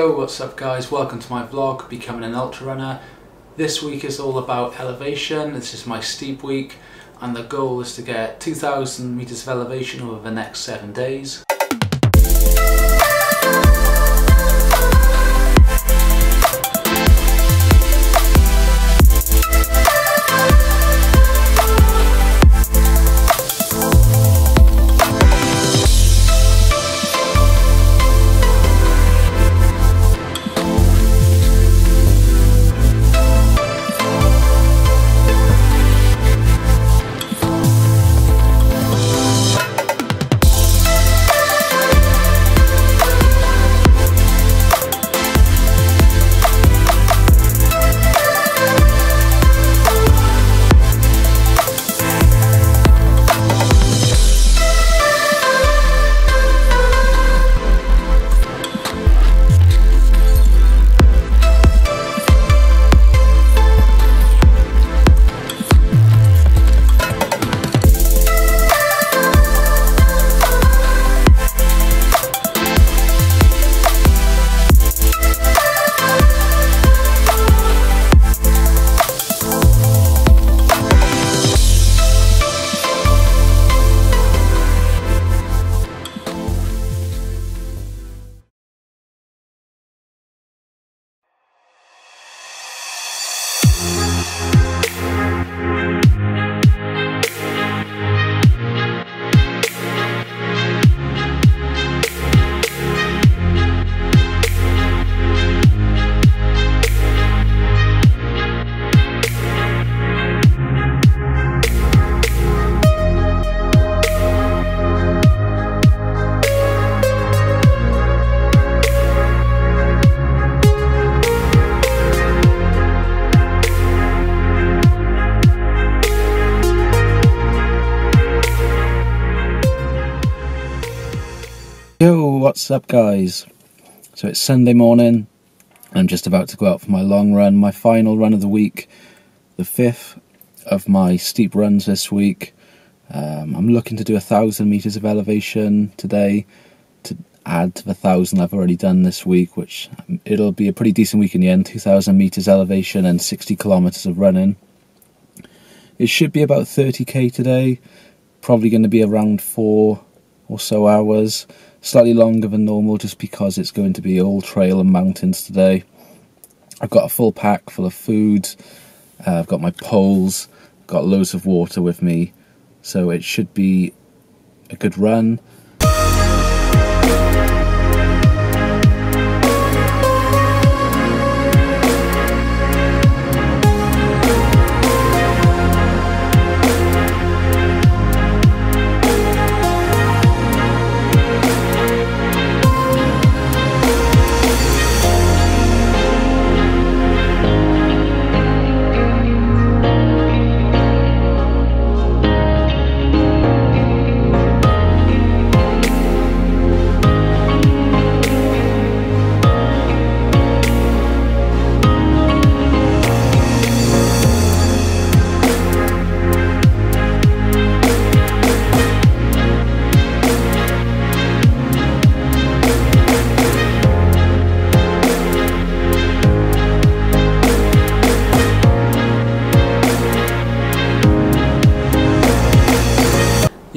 Yo, what's up guys? Welcome to my vlog, Becoming an Ultra Runner. This week is all about elevation, this is my steep week and the goal is to get 2000 meters of elevation over the next 7 days. What's up, guys? So it's Sunday morning. I'm just about to go out for my long run, my final run of the week, the fifth of my steep runs this week. Um, I'm looking to do a thousand meters of elevation today to add to the thousand I've already done this week, which um, it'll be a pretty decent week in the end 2,000 meters elevation and 60 kilometers of running. It should be about 30k today, probably going to be around four or so hours slightly longer than normal just because it's going to be all trail and mountains today. I've got a full pack full of food, uh, I've got my poles, got loads of water with me, so it should be a good run.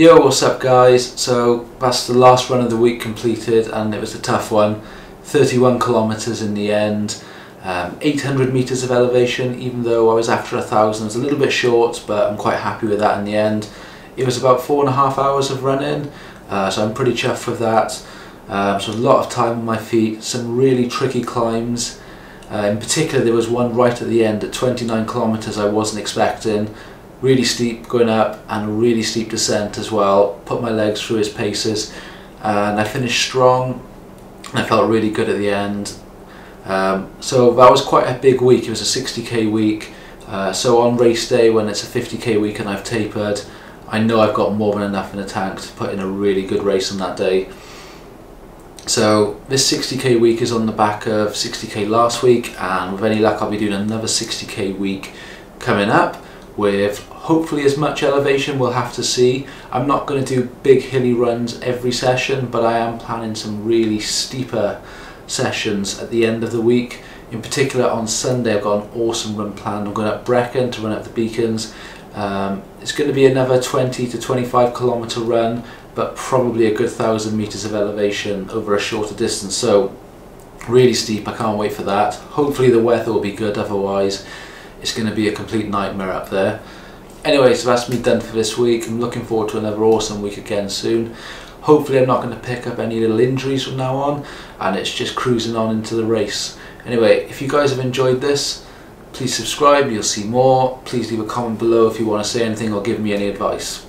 Yo, what's up guys? So that's the last run of the week completed and it was a tough one. 31 kilometers in the end, um, 800 meters of elevation even though I was after a thousand. It was a little bit short but I'm quite happy with that in the end. It was about four and a half hours of running uh, so I'm pretty chuffed with that. Um, so a lot of time on my feet, some really tricky climbs. Uh, in particular there was one right at the end at 29 kilometers I wasn't expecting really steep going up and a really steep descent as well. Put my legs through his paces and I finished strong. I felt really good at the end. Um, so that was quite a big week. It was a 60k week. Uh, so on race day when it's a 50k week and I've tapered, I know I've got more than enough in the tank to put in a really good race on that day. So this 60k week is on the back of 60k last week and with any luck I'll be doing another 60k week coming up with hopefully as much elevation we'll have to see. I'm not going to do big hilly runs every session but I am planning some really steeper sessions at the end of the week. In particular on Sunday I've got an awesome run planned. I'm going up Brecon to run up the beacons. Um, it's going to be another 20 to 25 kilometre run but probably a good thousand metres of elevation over a shorter distance so really steep I can't wait for that. Hopefully the weather will be good otherwise it's going to be a complete nightmare up there. Anyway, so that's me done for this week. I'm looking forward to another awesome week again soon. Hopefully I'm not going to pick up any little injuries from now on and it's just cruising on into the race. Anyway, if you guys have enjoyed this, please subscribe, you'll see more. Please leave a comment below if you want to say anything or give me any advice.